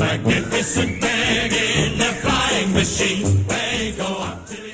Magnificent men in the flying machine? They go up to the